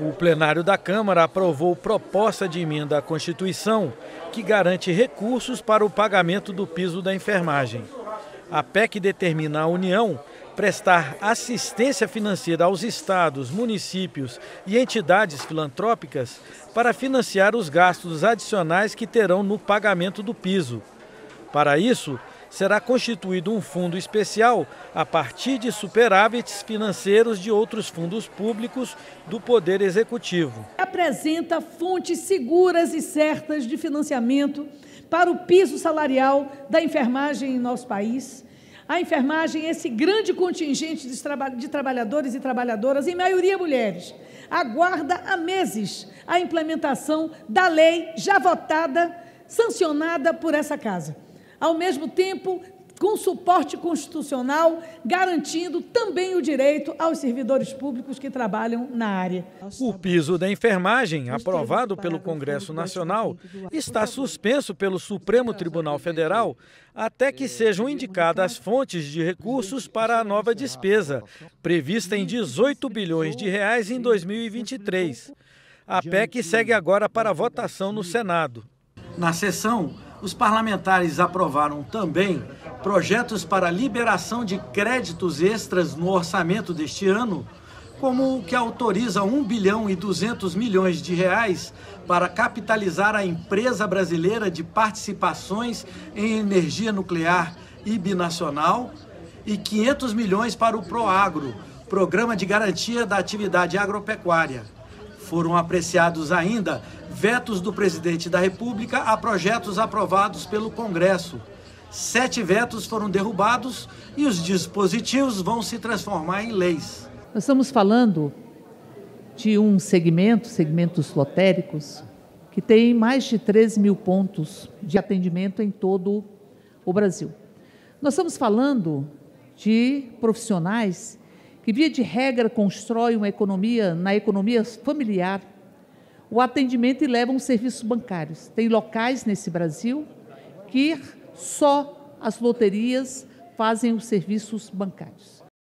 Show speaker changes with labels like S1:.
S1: O plenário da Câmara aprovou proposta de emenda à Constituição que garante recursos para o pagamento do piso da enfermagem. A PEC determina à União prestar assistência financeira aos estados, municípios e entidades filantrópicas para financiar os gastos adicionais que terão no pagamento do piso. Para isso, será constituído um fundo especial a partir de superávites financeiros de outros fundos públicos do Poder Executivo.
S2: Apresenta fontes seguras e certas de financiamento para o piso salarial da enfermagem em nosso país a enfermagem, esse grande contingente de trabalhadores e trabalhadoras, em maioria mulheres, aguarda há meses a implementação da lei já votada, sancionada por essa casa. Ao mesmo tempo, com suporte constitucional, garantindo também o direito aos servidores públicos que trabalham na área.
S1: O piso da enfermagem, aprovado pelo Congresso Nacional, está suspenso pelo Supremo Tribunal Federal até que sejam indicadas fontes de recursos para a nova despesa, prevista em 18 bilhões de reais em 2023. A PEC segue agora para votação no Senado. Na sessão, os parlamentares aprovaram também projetos para liberação de créditos extras no orçamento deste ano, como o que autoriza 1 bilhão e 200 milhões de reais para capitalizar a empresa brasileira de participações em energia nuclear e binacional e 500 milhões para o Proagro, Programa de Garantia da Atividade Agropecuária. Foram apreciados ainda vetos do presidente da República a projetos aprovados pelo Congresso, Sete vetos foram derrubados e os dispositivos vão se transformar em leis.
S3: Nós estamos falando de um segmento, segmentos lotéricos, que tem mais de 13 mil pontos de atendimento em todo o Brasil. Nós estamos falando de profissionais que, via de regra, constroem uma economia, na economia familiar, o atendimento e levam serviços bancários. Tem locais nesse Brasil que só as loterias fazem os serviços bancários.